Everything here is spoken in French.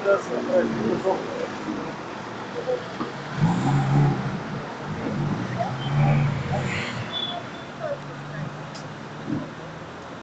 C'est